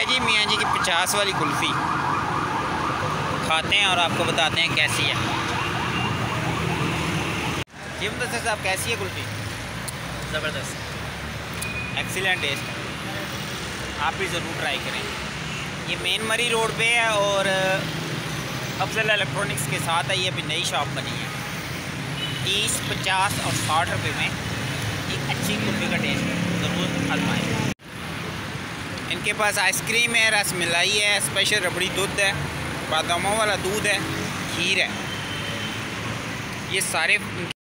प्यास वाली कुल्फ़ी। खाते हैं और आपको बताते हैं कैसी है। जी मुदसर साहब कैसी है कुल्फ़ी? ज़बरदस्त। एक्सीलेंट टेस्ट आप भी ज़रूर ट्राई करें। ये मेन मरी रोड पे है और अफजल इलेक्ट्रॉनिक्स के साथ है ये अभी नई शॉप बनी है। तीस पचास और साठ रुपये में एक अच्छी कुल्फ़ी का टेस्ट ज़रूर आजमाएँ इनके पास आइसक्रीम है, रस मलाई है स्पेशल रबड़ी दूध है, बादामों वाला दूध है, खीर है। ये सारे